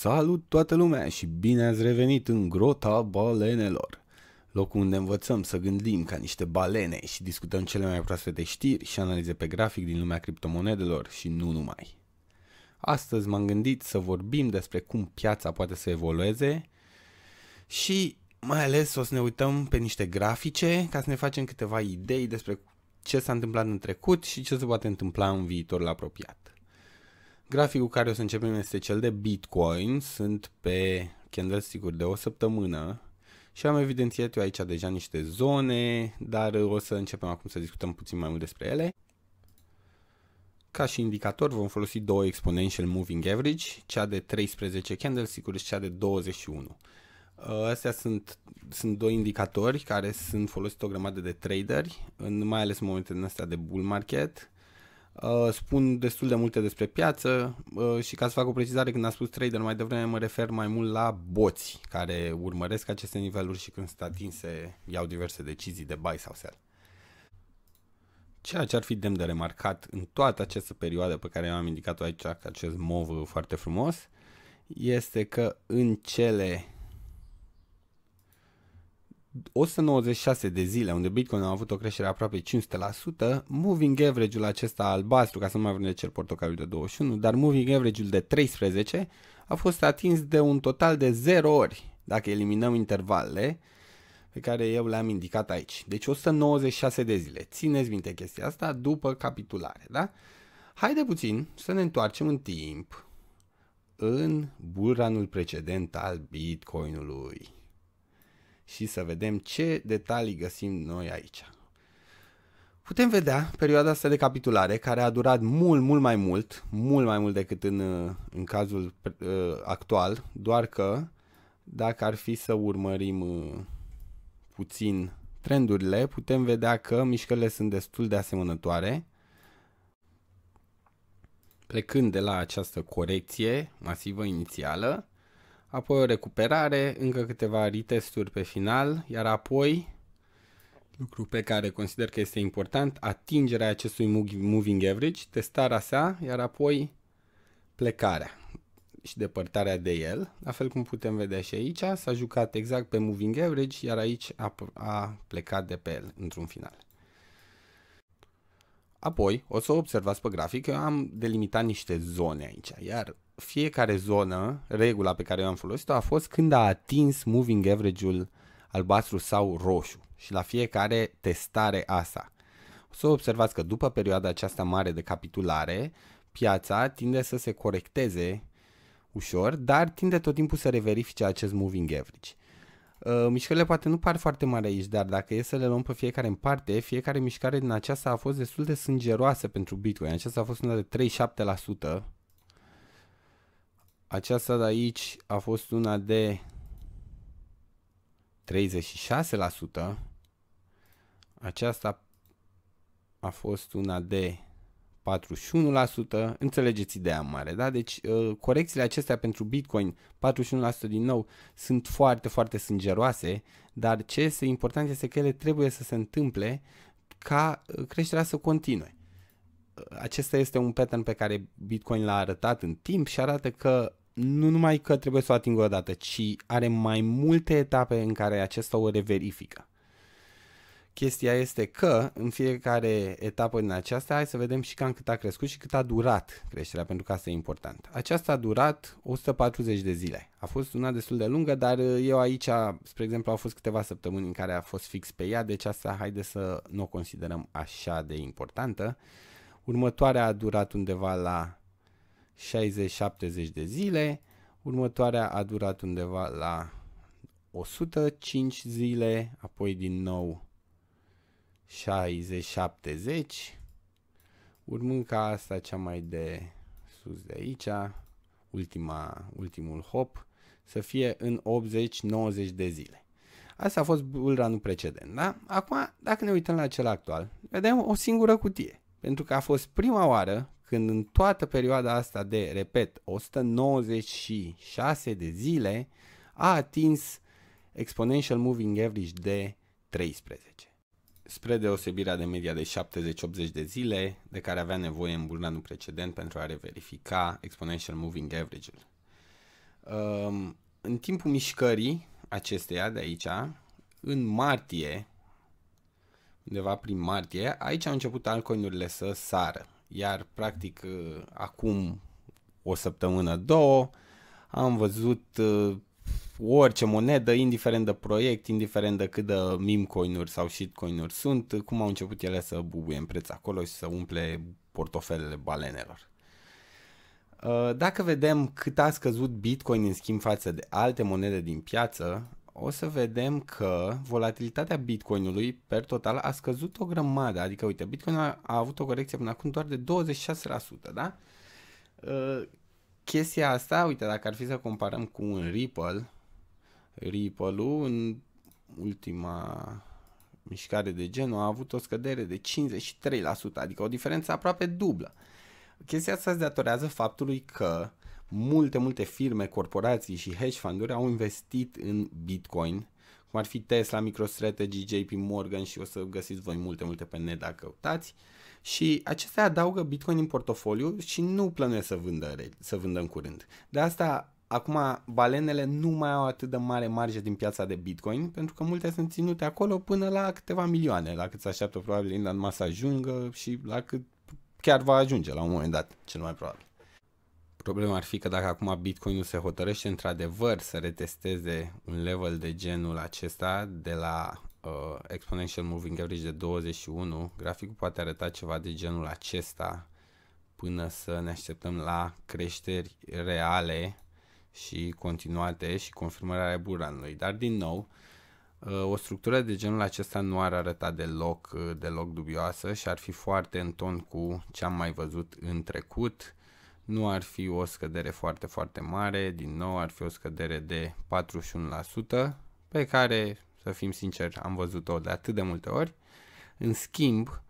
Salut toată lumea și bine ați revenit în grota balenelor. Locul unde învățăm să gândim ca niște balene și discutăm cele mai proaspete știri și analize pe grafic din lumea criptomonedelor și nu numai. Astăzi m-am gândit să vorbim despre cum piața poate să evolueze și mai ales o să ne uităm pe niște grafice ca să ne facem câteva idei despre ce s-a întâmplat în trecut și ce se poate întâmpla în viitorul apropiat. Graficul care o să începem este cel de Bitcoin. Sunt pe candlestick-uri de o săptămână și am evidențiat eu aici deja niște zone, dar o să începem acum să discutăm puțin mai mult despre ele. Ca și indicator vom folosi două Exponential Moving Average, cea de 13 candlestick-uri și cea de 21. Astea sunt, sunt doi indicatori care sunt folosiți o grămadă de traderi, în, mai ales în momentele astea de bull market Uh, spun destul de multe despre piață uh, și ca să fac o precizare, când am spus trader mai devreme, mă refer mai mult la boți care urmăresc aceste niveluri și când sunt atinse iau diverse decizii de buy sau sell. Ceea ce ar fi demn de remarcat în toată această perioadă pe care eu am indicat-o aici, cu acest mov foarte frumos, este că în cele 196 de zile unde Bitcoin a avut o creștere aproape 500%, moving average-ul acesta albastru, ca să nu mai vorbim de cel portocaliu de 21, dar moving average-ul de 13 a fost atins de un total de 0 ori, dacă eliminăm intervalele pe care eu le-am indicat aici. Deci 196 de zile. Țineți minte chestia asta după capitulare, da? Haide puțin să ne întoarcem în timp în bullrun precedent al Bitcoinului și să vedem ce detalii găsim noi aici. Putem vedea perioada asta de capitulare care a durat mult, mult mai mult, mult mai mult decât în, în cazul uh, actual, doar că dacă ar fi să urmărim uh, puțin trendurile, putem vedea că mișcările sunt destul de asemănătoare, plecând de la această corecție masivă inițială, apoi o recuperare, încă câteva retesturi pe final, iar apoi, lucru pe care consider că este important, atingerea acestui moving average, testarea sa, iar apoi plecarea și depărtarea de el, la fel cum putem vedea și aici, s-a jucat exact pe moving average, iar aici a, a plecat de pe el într-un final. Apoi, o să observați pe grafic că am delimitat niște zone aici, iar fiecare zonă, regula pe care eu am folosit-o a fost când a atins moving average-ul albastru sau roșu și la fiecare testare asta. O să observați că după perioada aceasta mare de capitulare, piața tinde să se corecteze ușor, dar tinde tot timpul să reverifice acest moving average. Uh, mișcările poate nu par foarte mari aici, dar dacă e să le luăm pe fiecare în parte, fiecare mișcare din aceasta a fost destul de sângeroasă pentru Bitcoin. Aceasta a fost una de 37%, aceasta de aici a fost una de 36%. Aceasta a fost una de 41%. Înțelegeți ideea mare, da? Deci uh, corecțiile acestea pentru Bitcoin, 41% din nou, sunt foarte, foarte sângeroase, dar ce este important este că ele trebuie să se întâmple ca uh, creșterea să continue acesta este un pattern pe care Bitcoin l-a arătat în timp și arată că nu numai că trebuie să o atingă o dată, ci are mai multe etape în care acesta o reverifică. Chestia este că în fiecare etapă din aceasta, hai să vedem și cam cât a crescut și cât a durat creșterea, pentru că asta e important. Aceasta a durat 140 de zile. A fost una destul de lungă, dar eu aici, spre exemplu, au fost câteva săptămâni în care a fost fix pe ea, deci asta haide să nu o considerăm așa de importantă. Următoarea a durat undeva la 60-70 de zile, următoarea a durat undeva la 105 zile, apoi din nou 60-70, urmând ca asta cea mai de sus de aici, ultima, ultimul hop, să fie în 80-90 de zile. Asta a fost bullrun precedent, da? Acum, dacă ne uităm la cel actual, vedem o singură cutie. Pentru că a fost prima oară când în toată perioada asta de, repet, 196 de zile, a atins exponential moving average de 13. Spre deosebirea de media de 70-80 de zile, de care avea nevoie în bulnanul precedent pentru a reverifica exponential moving average-ul. Um, în timpul mișcării acesteia de aici, în martie, undeva prin martie, aici au început altcoinurile să sară. Iar, practic, uh, acum o săptămână, două, am văzut uh, orice monedă, indiferent de proiect, indiferent de cât de meme coinuri sau shitcoin-uri sunt, cum au început ele să bubuie în preț acolo și să umple portofelele balenelor. Uh, dacă vedem cât a scăzut Bitcoin în schimb față de alte monede din piață, o să vedem că volatilitatea Bitcoinului per total a scăzut o grămadă. Adică, uite, Bitcoin a, a avut o corecție până acum doar de 26%, da? Uh, chestia asta, uite, dacă ar fi să comparăm cu un Ripple, Ripple-ul în ultima mișcare de genul a avut o scădere de 53%, adică o diferență aproape dublă. Chestia asta se datorează faptului că multe, multe firme, corporații și hedge funduri au investit în Bitcoin, cum ar fi Tesla, MicroStrategy, JP Morgan și o să găsiți voi multe, multe pe net dacă căutați. Și acestea adaugă Bitcoin în portofoliu și nu plănuiesc să vândă, să vândă în curând. De asta acum balenele nu mai au atât de mare marjă din piața de Bitcoin, pentru că multe sunt ținute acolo până la câteva milioane, la cât se așteaptă probabil Elon Musk să ajungă și la cât chiar va ajunge la un moment dat, cel mai probabil. Problema ar fi că dacă acum Bitcoin nu se hotărăște într-adevăr să retesteze un level de genul acesta de la uh, Exponential Moving Average de 21, graficul poate arăta ceva de genul acesta până să ne așteptăm la creșteri reale și continuate și confirmarea buranului. Dar din nou, uh, o structură de genul acesta nu ar arăta deloc, uh, deloc dubioasă și ar fi foarte în ton cu ce am mai văzut în trecut nu ar fi o scădere foarte, foarte mare, din nou ar fi o scădere de 41%, pe care, să fim sinceri, am văzut-o de atât de multe ori. În schimb,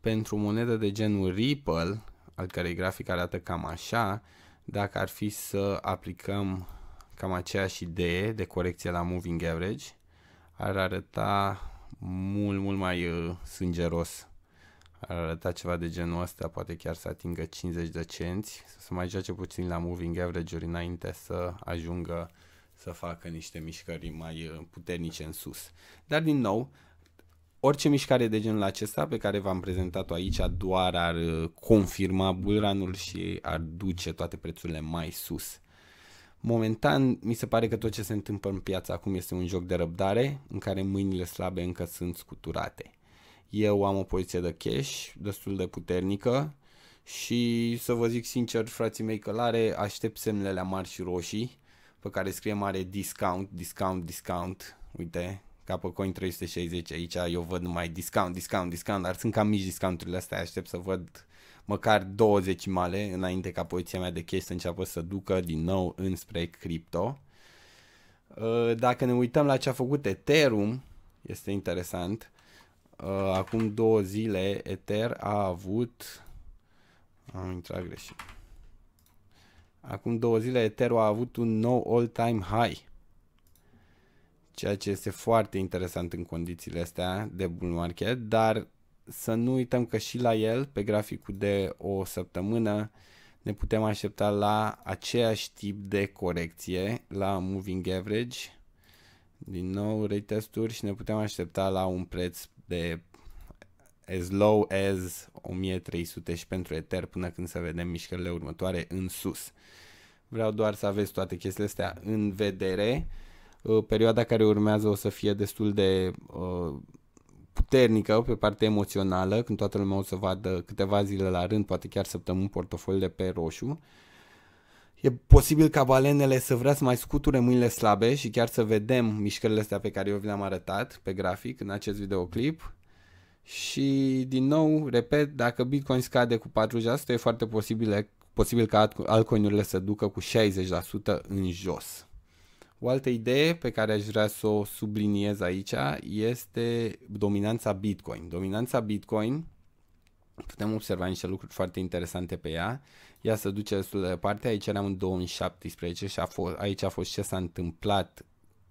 pentru monedă de genul Ripple, al cărei grafic arată cam așa, dacă ar fi să aplicăm cam aceeași idee de corecție la moving average, ar arăta mult, mult mai uh, sângeros ar arăta ceva de genul ăsta, poate chiar să atingă 50 de cenți, să se mai joace puțin la moving average-uri înainte să ajungă să facă niște mișcări mai uh, puternice în sus. Dar din nou, orice mișcare de genul acesta pe care v-am prezentat-o aici doar ar uh, confirma bullrun și ar duce toate prețurile mai sus. Momentan, mi se pare că tot ce se întâmplă în piață acum este un joc de răbdare în care mâinile slabe încă sunt scuturate. Eu am o poziție de cash destul de puternică și să vă zic sincer, frații mei călare, aștept semnele mari și roșii pe care scrie mare discount, discount, discount. Uite, ca pe Coin 360 aici eu văd numai discount, discount, discount, dar sunt cam mici discounturile astea, aștept să văd măcar 20 male înainte ca poziția mea de cash să înceapă să ducă din nou înspre cripto. Uh, dacă ne uităm la ce a făcut Ethereum, este interesant, uh, acum două zile Ether a avut am intrat greșit. Acum două zile Ether a avut un nou all-time high ceea ce este foarte interesant în condițiile astea de bull market, dar să nu uităm că și la el, pe graficul de o săptămână, ne putem aștepta la aceeași tip de corecție, la moving average, din nou retesturi și ne putem aștepta la un preț de as low as 1300 și pentru Ether până când să vedem mișcările următoare în sus. Vreau doar să aveți toate chestiile astea în vedere. Uh, perioada care urmează o să fie destul de uh, puternică pe partea emoțională, când toată lumea o să vadă câteva zile la rând, poate chiar săptămâni portofoliu de pe roșu. E posibil ca balenele să vrea să mai scuture mâinile slabe și chiar să vedem mișcările astea pe care eu vi le-am arătat pe grafic în acest videoclip. Și din nou, repet, dacă Bitcoin scade cu 40%, e foarte posibil, posibil ca altcoinurile să ducă cu 60% în jos. O altă idee pe care aș vrea să o subliniez aici este dominanța Bitcoin. Dominanța Bitcoin, putem observa niște lucruri foarte interesante pe ea. Ea se duce destul de departe. Aici eram în 2017 și a fost, aici a fost ce s-a întâmplat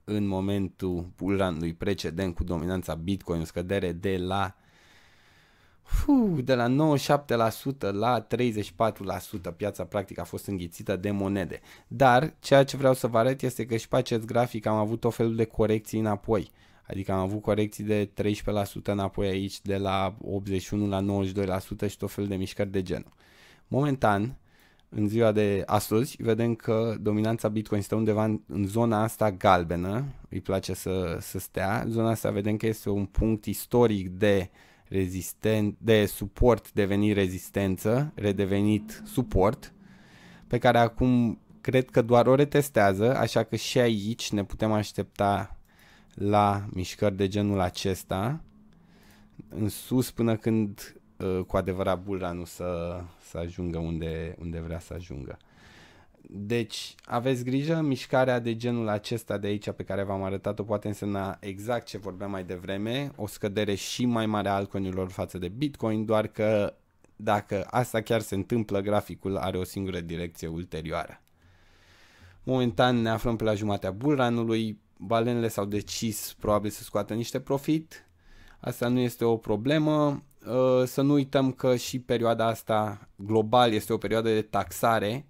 în momentul bullrun precedent cu dominanța Bitcoin, o scădere de la Fuh, de la 97% la 34% piața practic a fost înghițită de monede. Dar ceea ce vreau să vă arăt este că și pe acest grafic am avut o felul de corecții înapoi. Adică am avut corecții de 13% înapoi aici, de la 81 la 92% și tot felul de mișcări de genul. Momentan, în ziua de astăzi, vedem că dominanța Bitcoin stă undeva în, în zona asta galbenă, îi place să, să stea. Zona asta vedem că este un punct istoric de rezistent, de suport devenit rezistență, redevenit suport, pe care acum cred că doar o retestează, așa că și aici ne putem aștepta la mișcări de genul acesta în sus până când uh, cu adevărat nu să, să ajungă unde, unde vrea să ajungă. Deci, aveți grijă, mișcarea de genul acesta de aici pe care v-am arătat-o poate însemna exact ce vorbeam mai devreme, o scădere și mai mare a altcoinilor față de Bitcoin, doar că dacă asta chiar se întâmplă, graficul are o singură direcție ulterioară. Momentan ne aflăm pe la jumatea bullrun-ului, balenele s-au decis probabil să scoată niște profit, asta nu este o problemă, uh, să nu uităm că și perioada asta global este o perioadă de taxare,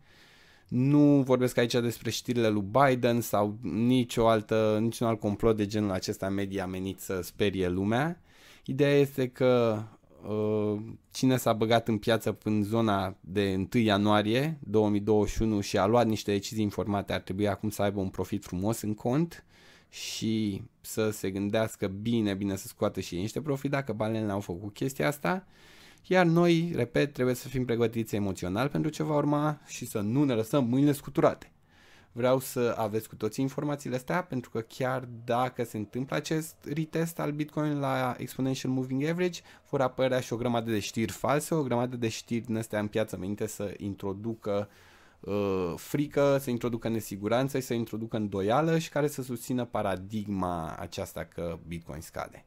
nu vorbesc aici despre știrile lui Biden sau nicio altă, niciun alt complot de genul acesta media menit să sperie lumea. Ideea este că uh, cine s-a băgat în piață în zona de 1 ianuarie 2021 și a luat niște decizii informate ar trebui acum să aibă un profit frumos în cont și să se gândească bine, bine să scoată și ei niște profit dacă balenele au făcut chestia asta. Iar noi, repet, trebuie să fim pregătiți emoțional pentru ce va urma și să nu ne lăsăm mâinile scuturate. Vreau să aveți cu toții informațiile astea pentru că chiar dacă se întâmplă acest retest al Bitcoin la Exponential Moving Average, vor apărea și o grămadă de știri false, o grămadă de știri din astea în piață menite să introducă uh, frică, să introducă nesiguranță și să introducă îndoială și care să susțină paradigma aceasta că Bitcoin scade.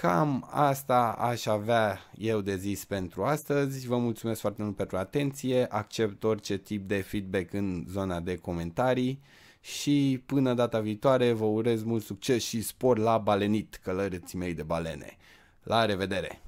Cam asta aș avea eu de zis pentru astăzi. Vă mulțumesc foarte mult pentru atenție. Accept orice tip de feedback în zona de comentarii și până data viitoare vă urez mult succes și spor la balenit, călăreții mei de balene. La revedere!